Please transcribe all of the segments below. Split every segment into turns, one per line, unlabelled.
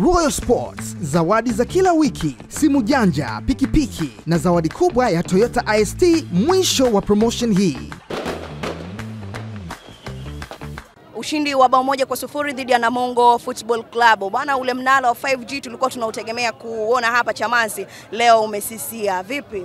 Royal Sports, zawadi za kila wiki, simu janja, pikipiki na zawadi kubwa ya Toyota IST mwisho wa promotion hii.
Ushindi wa bao moja kwa sufuri dhidi ya Namungo Football Club. Bwana, ule mnalo wa 5G tulikuwa tunautegemea kuona hapa Chamazi, leo umesisia. Vipi?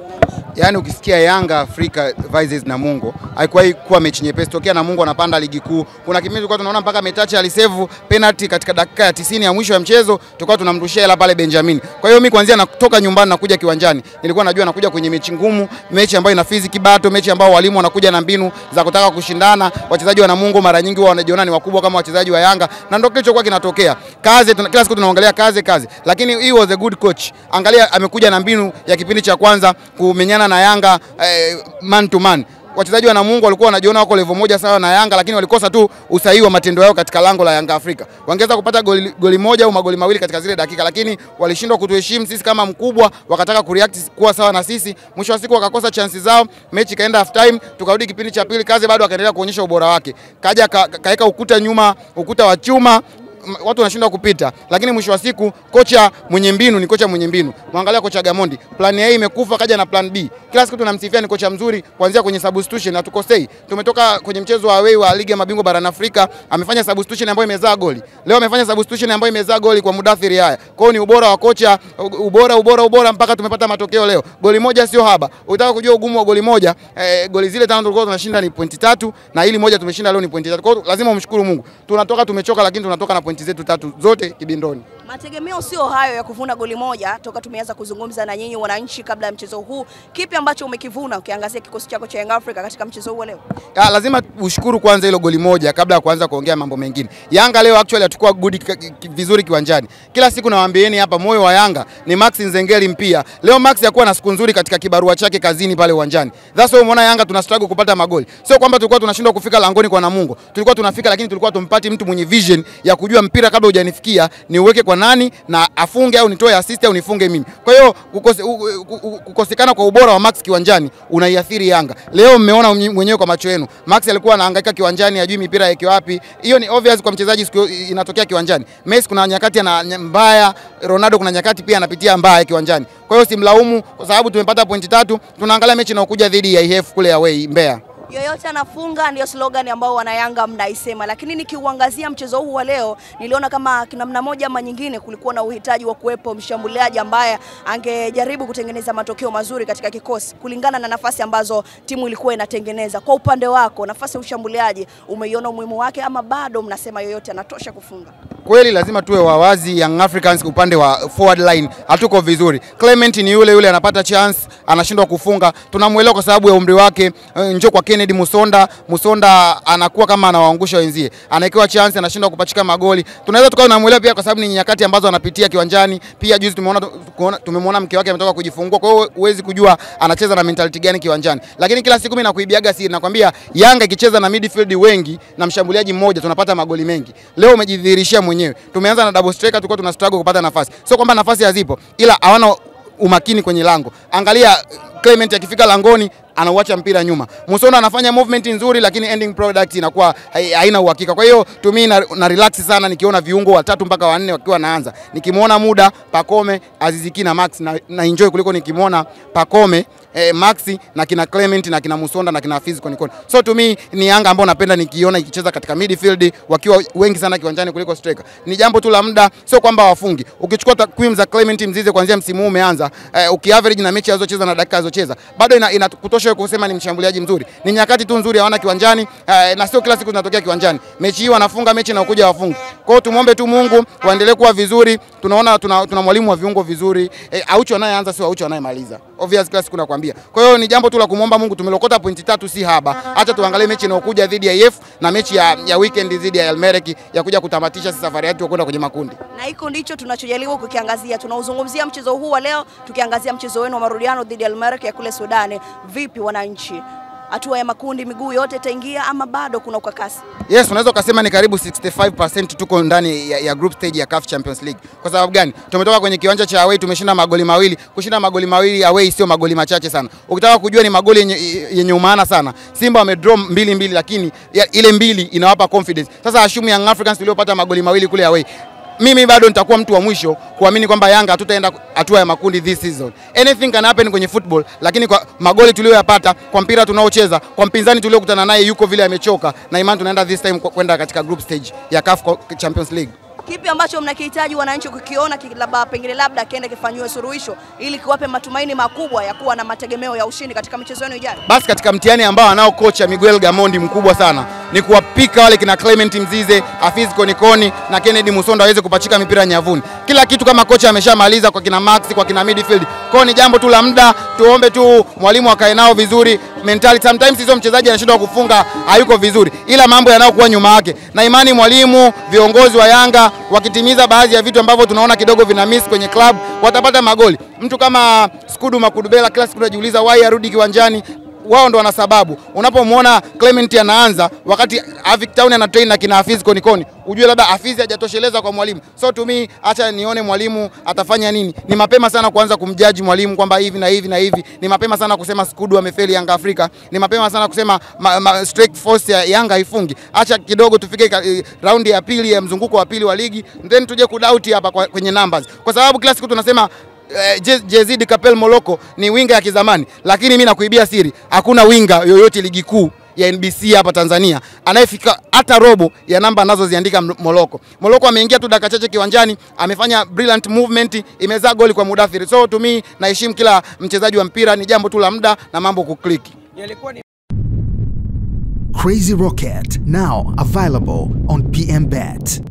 Yaani ukisikia Yanga Afrika versus Namungo haikuwahi kuwa mechi nyepesi tokea Namungo anapanda ligi kuu. Kuna kipindi tulikuwa tunaona mpaka Metachi alisevu penalty katika dakika ya 90 ya mwisho ya mchezo, tulikuwa tunamrushia hela pale Benjamin. Kwa hiyo mimi kuanzia natoka nyumbani nakuja kiwanjani, nilikuwa najua nakuja kwenye mechi ngumu, mechi ambayo ina physics bato, mechi ambayo walimu wanakuja na mbinu za kutaka kushindana. Wachezaji wa Namungo mara nyingi wanajiona ni wakubwa kama wachezaji wa Yanga, na ndio kilichokuwa kinatokea. Kaze tuna, kila siku tunaongelea kaze kaze, lakini he was a good coach. Angalia amekuja na mbinu ya kipindi cha kwanza kumenyana na Yanga eh, man to man wachezaji wa Namungo walikuwa wanajiona wako level moja sawa na Yanga, lakini walikosa tu usahihi wa matendo yao katika lango la Yanga Afrika. Wangeweza kupata goli, goli moja au magoli mawili katika zile dakika, lakini walishindwa kutuheshimu sisi kama mkubwa, wakataka kureact kuwa sawa na sisi. Mwisho wa siku wakakosa chansi zao, mechi ikaenda half time, tukarudi kipindi cha pili, kazi bado akaendelea kuonyesha ubora wake, kaja ka, kaweka ukuta nyuma, ukuta wa chuma watu wanashindwa kupita, lakini mwisho wa siku kocha mwenye mbinu ni kocha mwenye mbinu. Mwangalia kocha Gamondi, plan A imekufa, kaja na plan B. Kila siku tunamsifia ni kocha mzuri, kuanzia kwenye substitution na tukosei. Tumetoka kwenye mchezo wa away wa ligi ya mabingwa barani Afrika, amefanya substitution ambayo imezaa goli. Leo amefanya substitution ambayo imezaa goli kwa Mudathiri haya. Kwa hiyo ni ubora wa kocha, ubora ubora ubora mpaka tumepata matokeo leo. Goli moja sio haba. Unataka kujua ugumu wa goli moja, eh, goli zile tano tulikuwa tunashinda ni pointi tatu na hili moja tumeshinda leo ni pointi tatu. Kwa hiyo lazima umshukuru Mungu. Tunatoka tumechoka, lakini tunatoka na pointi zetu tatu zote kibindoni.
Mategemeo sio hayo ya kuvuna goli moja toka tumeanza kuzungumza na nyinyi wananchi kabla ya mchezo huu. Kipi ambacho umekivuna ukiangazia kikosi chako cha Young Africa katika mchezo huu leo?
Ya, lazima ushukuru kwanza hilo goli moja kabla ya kuanza kuongea mambo mengine. Yanga leo actually hatakuwa good vizuri kiwanjani. Kila siku nawaambieni hapa moyo wa Yanga ni Max Nzengeli mpia. Leo Max hakuwa na siku nzuri katika kibarua chake kazini pale uwanjani. That's why umeona Yanga tuna struggle kupata magoli. Sio kwamba tulikuwa tunashindwa kufika langoni kwa Namungo. Tulikuwa tunafika lakini tulikuwa tumpati mtu mwenye vision ya kujua mpira kabla hujanifikia ni uweke kwa nani na afunge au nitoe assist au nifunge mimi. Kwa hiyo kukose, kukosekana kwa ubora wa Max kiwanjani unaiathiri Yanga. Leo mmeona mwenyewe kwa macho yenu. Max alikuwa anahangaika kiwanjani, ajui mipira yake wapi. Hiyo ni obvious kwa mchezaji inatokea kiwanjani. Messi kuna nyakati ana mbaya, Ronaldo kuna nyakati pia anapitia mbaya kiwanjani. Kwa hiyo simlaumu kwa sababu tumepata pointi tatu. Tunaangalia mechi inayokuja dhidi ya IF kule away Mbeya
yoyote anafunga, ndio slogan ambao wanayanga mnaisema, lakini nikiuangazia mchezo huu wa leo niliona kama namna moja ama nyingine kulikuwa na uhitaji wa kuwepo mshambuliaji ambaye angejaribu kutengeneza matokeo mazuri katika kikosi kulingana na nafasi ambazo timu ilikuwa inatengeneza. Kwa upande wako, nafasi ya ushambuliaji umeiona umuhimu wake ama bado mnasema yoyote anatosha kufunga?
Kweli lazima tuwe wawazi, Young Africans upande wa forward line hatuko vizuri. Clement ni yule yule anapata chance anashindwa kufunga, tunamuelewa kwa sababu ya umri wake. Njoo kwa Kennedy Musonda, Musonda anakuwa kama anawaangusha wenzie, anawekewa chance anashindwa kupachika magoli. Tunaweza tukawa tunamuelewa pia kwa sababu ni nyakati ambazo anapitia kiwanjani. Pia juzi tumeona tumemwona mke wake ametoka kujifungua, kwa hiyo huwezi kujua anacheza na mentality gani kiwanjani. Lakini kila siku mimi nakuibiaga siri, nakwambia Yanga ikicheza na midfield wengi na mshambuliaji mmoja tunapata magoli mengi. Leo umejidhihirishia mwenyewe. Tumeanza na double striker, tulikuwa tuna struggle kupata nafasi. Sio kwamba nafasi hazipo, ila hawana umakini kwenye lango. Angalia Clement akifika langoni anauacha mpira nyuma. musono anafanya movement nzuri, lakini ending product inakuwa haina uhakika. Kwa hiyo to me na, na relax sana nikiona viungo watatu mpaka wanne wakiwa naanza, nikimwona muda Pakome, Aziziki na Max na, na enjoy kuliko nikimwona Pakome eh, Maxi na kina Clement na kina Musonda na kina Fizi Konikoni. So to me ni Yanga ambao napenda nikiona ikicheza katika midfield wakiwa wengi sana kiwanjani kuliko striker. Ni jambo tu la muda, sio kwamba wafungi. Ukichukua takwimu za Clement Mzize kuanzia msimu huu umeanza, eh, ukiaverage na mechi alizocheza na dakika alizocheza, bado ina, ina kutosha kusema ni mshambuliaji mzuri. Ni nyakati tu nzuri hawana kiwanjani, eh, na sio kila siku zinatokea kiwanjani. Mechi hii wanafunga, mechi na ukuja wafungi. Kwa hiyo tumwombe tu Mungu waendelee kuwa vizuri. Tunaona tuna, tuna mwalimu wa viungo vizuri. Eh, Aucho anayeanza sio Aucho anayemaliza. Obvious class siku nakwambia. Kwa hiyo ni jambo tu la kumwomba Mungu, tumelokota pointi tatu si haba. Acha tuangalie mechi inayokuja dhidi ya IF na mechi ya, ya weekend dhidi ya Elmerek ya kuja kutamatisha safari yetu kwenda kwenye makundi.
Na hiko ndicho tunachojaliwa kukiangazia. Tunauzungumzia mchezo huu wa leo, tukiangazia mchezo wenu wa marudiano dhidi ya Elmerek ya kule Sudani. Vipi wananchi? Hatua ya makundi miguu yote itaingia ama bado kuna ukakasi?
Yes, unaweza ukasema ni karibu 65% tuko ndani ya, ya group stage ya CAF Champions League. Kwa sababu gani? Tumetoka kwenye kiwanja cha away tumeshinda magoli mawili. Kushinda magoli mawili away sio magoli machache sana. Ukitaka kujua ni magoli yenye, yenye umaana sana. Simba wamedraw mbili mbili, lakini ya, ile mbili inawapa confidence. Sasa ashumu Young Africans tuliopata magoli mawili kule away mimi bado nitakuwa mtu wa mwisho kuamini kwamba Yanga hatutaenda hatua ya makundi this season. Anything can happen kwenye football, lakini kwa magoli tuliyoyapata, kwa mpira tunaocheza, kwa mpinzani tuliokutana naye yuko vile amechoka, na imani tunaenda this time kwenda katika group stage ya CAF Champions League.
Kipi ambacho mnakihitaji wananchi kukiona labda pengine labda kiende kifanyiwe suluhisho ili kiwape matumaini makubwa ya kuwa na mategemeo ya ushindi katika michezo yenu ijayo?
basi katika mtihani ambao anao kocha Miguel Gamondi mkubwa sana ni kuwapika wale kina Clement Mzize, Hafiz Konikoni na Kennedy Musonda waweze kupachika mipira nyavuni. Kila kitu kama kocha ameshamaliza kwa kina Max, kwa kina midfield. Kwao ni jambo tu la muda, tuombe tu mwalimu akae nao vizuri mentality. Sometimes hizo mchezaji anashindwa kufunga, hayuko vizuri, ila mambo yanayokuwa nyuma yake, na imani mwalimu, viongozi wa Yanga wakitimiza baadhi ya vitu ambavyo tunaona kidogo vina miss kwenye club, watapata magoli. Mtu kama Skudu Makudubela kila siku najiuliza why arudi kiwanjani wao ndo wana sababu. Unapomwona Clement anaanza wakati Avic Town ana train na kina Hafiz Konikoni, ujue labda Hafiz hajatosheleza kwa mwalimu. So to me, acha nione mwalimu atafanya nini. Ni mapema sana kuanza kumjaji mwalimu kwamba hivi na hivi na hivi. Ni mapema sana kusema Skudu amefeli Yanga Afrika. Ni mapema sana kusema ma, ma, strike force ya Yanga haifungi. Acha kidogo tufike ka- e, raundi ya pili ya mzunguko wa pili wa ligi, then tuje kudoubt hapa kwenye numbers, kwa sababu kila siku tunasema eh, Je- Jezid Kapel Moloko ni winga ya kizamani, lakini mimi nakuibia siri, hakuna winga yoyote ligi kuu ya NBC hapa Tanzania anayefika hata robo ya namba anazoziandika Moloko. Moloko ameingia tu dakika chache kiwanjani, amefanya brilliant movement, imezaa goli kwa Mudathiri. So to me, naheshimu kila mchezaji wa mpira, ni jambo tu la muda na mambo kukliki.
Crazy Rocket now available on PMBet.